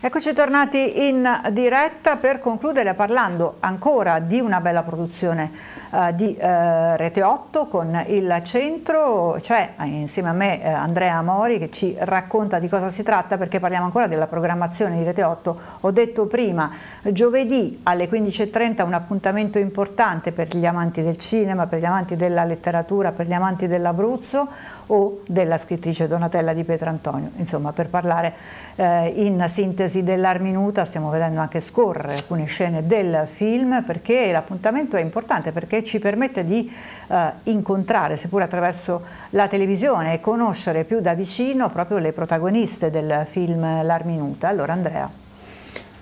Eccoci tornati in diretta per concludere parlando ancora di una bella produzione uh, di uh, Rete 8 con il centro, cioè, insieme a me uh, Andrea Mori che ci racconta di cosa si tratta perché parliamo ancora della programmazione di Rete 8. Ho detto prima, giovedì alle 15.30 un appuntamento importante per gli amanti del cinema, per gli amanti della letteratura, per gli amanti dell'Abruzzo o della scrittrice Donatella di Pietrantonio, insomma per parlare in sintesi sintesi dell'Arminuta stiamo vedendo anche scorrere alcune scene del film perché l'appuntamento è importante perché ci permette di eh, incontrare, seppur attraverso la televisione, e conoscere più da vicino proprio le protagoniste del film L'Arminuta. Allora Andrea.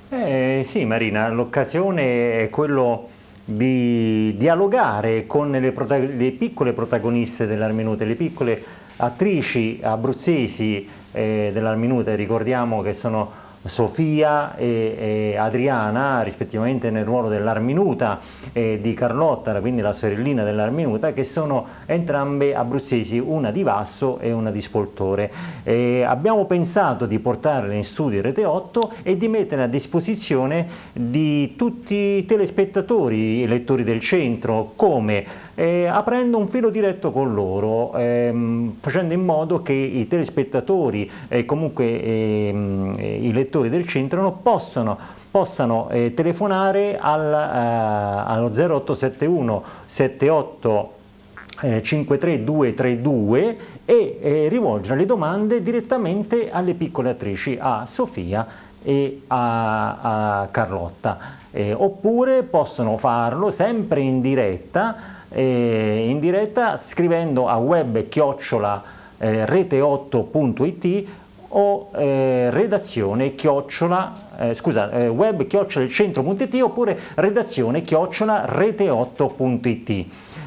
Eh, sì Marina, l'occasione è quello di dialogare con le, le piccole protagoniste dell'Arminuta, le piccole attrici abruzzesi eh, dell'Arminuta, ricordiamo che sono Sofia e, e, Adriana, rispettivamente nel ruolo dell'Arminuta e di Carlotta, quindi la sorellina dell'Arminuta, che sono entrambe abruzzesi, una di Vasso e una di Spoltore. E abbiamo pensato di portarle in studio Rete 8 e di mettere a disposizione di tutti i telespettatori, i lettori del centro, come eh, aprendo un filo diretto con loro, ehm, facendo in modo che i telespettatori e comunque ehm, i lettori del centro non possano eh, telefonare al, eh, allo 0871 78 eh, 53232 e eh, rivolgere le domande direttamente alle piccole attrici, a Sofia e a, a Carlotta. Eh, oppure possono farlo sempre in diretta eh, in diretta scrivendo a web chiocciola eh, rete8.it o eh, redazione chiocciola eh, scusa, eh, web chiocciola il centro.it oppure redazione chiocciola rete8.it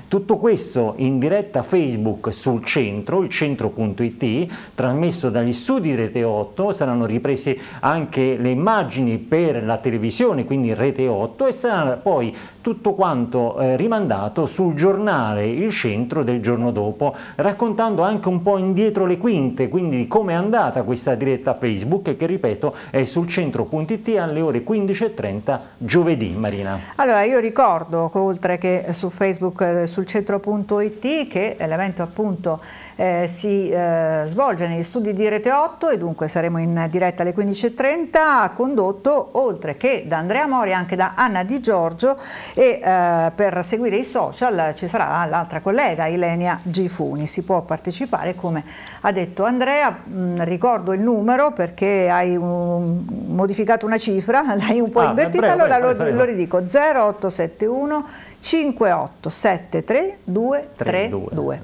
tutto questo in diretta Facebook sul centro, il centro.it, trasmesso dagli studi Rete 8, saranno riprese anche le immagini per la televisione, quindi Rete 8, e sarà poi tutto quanto eh, rimandato sul giornale Il Centro del giorno dopo, raccontando anche un po' indietro le quinte, quindi come è andata questa diretta Facebook che ripeto è sul centro.it alle ore 15.30 giovedì, Marina. Allora io ricordo oltre che su Facebook eh, sul centro.it che l'evento appunto eh, si eh, svolge negli studi di Rete 8 e dunque saremo in diretta alle 15.30 condotto oltre che da Andrea Mori anche da Anna Di Giorgio e eh, per seguire i social ci sarà l'altra collega Ilenia Gifuni, si può partecipare come ha detto Andrea, mh, mm, ricordo il numero perché hai un, modificato una cifra, l'hai un po' ah, invertita, allora prego, lo, prego. lo ridico. 0871 5873 232.